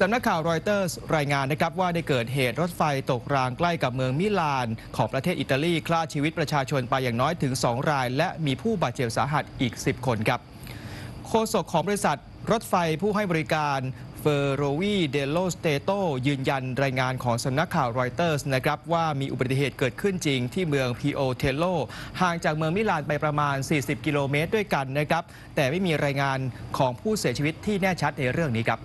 สำนักข่าวรอยเตอร์สรายงานนะครับว่าได้เกิดเหตุรถไฟตกรางใกล้กับเมืองมิลาน ของประเทศอิตาลีคลาชีวิตประชาชนไปอย่างน้อยถึง 2 ราย และมีผู้บาดเจ็บสาหัสอีก 10 คนครับโฆษกของบริษัทรถไฟผู้ให้บริการเฟอร์โรวีเดโลสเตโตยืนยันรายงานของสำนักข่าวรอยเตอร์สนะครับว่ามีอุบัติเหตุเกิดขึ้นจริงที่เมืองพิโอเทโลห่างจากเมืองมิลานไปประมาณ 40 กิโลเมตรด้วยกันนะครับแต่ไม่มีรายงานของผู้เสียชีวิตที่แน่ชัดในเรื่องนี้ครับ